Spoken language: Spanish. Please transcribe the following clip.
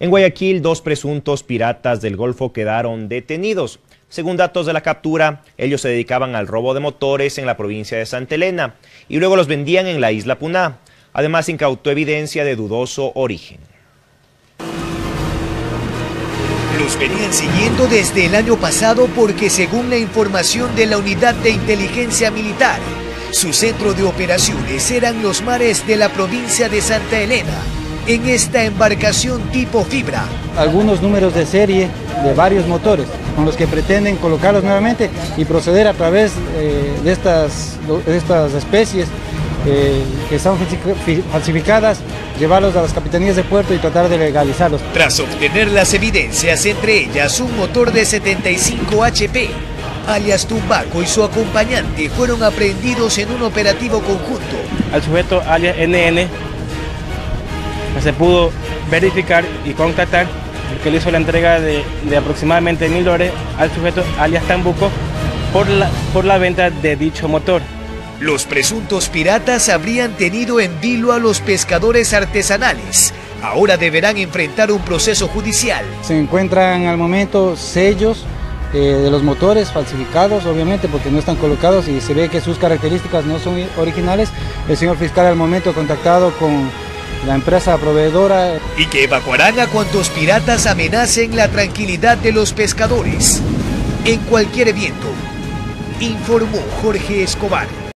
En Guayaquil, dos presuntos piratas del Golfo quedaron detenidos. Según datos de la captura, ellos se dedicaban al robo de motores en la provincia de Santa Elena y luego los vendían en la isla Puná. Además, incautó evidencia de dudoso origen. Los venían siguiendo desde el año pasado porque según la información de la Unidad de Inteligencia Militar, su centro de operaciones eran los mares de la provincia de Santa Elena, en esta embarcación tipo fibra. Algunos números de serie de varios motores con los que pretenden colocarlos nuevamente y proceder a través eh, de, estas, de estas especies eh, que están falsificadas, llevarlos a las capitanías de puerto y tratar de legalizarlos. Tras obtener las evidencias, entre ellas un motor de 75 HP, alias Tumbaco y su acompañante fueron aprehendidos en un operativo conjunto. Al sujeto alias NN se pudo verificar y contactar que le hizo la entrega de, aproximadamente mil dólares al sujeto alias Tambuco por la, por la venta de dicho motor. Los presuntos piratas habrían tenido en vilo a los pescadores artesanales. Ahora deberán enfrentar un proceso judicial. Se encuentran al momento sellos eh, de los motores falsificados, obviamente, porque no están colocados y se ve que sus características no son originales. El señor fiscal al momento contactado con la empresa proveedora. Y que evacuarán a cuantos piratas amenacen la tranquilidad de los pescadores. En cualquier viento, informó Jorge Escobar.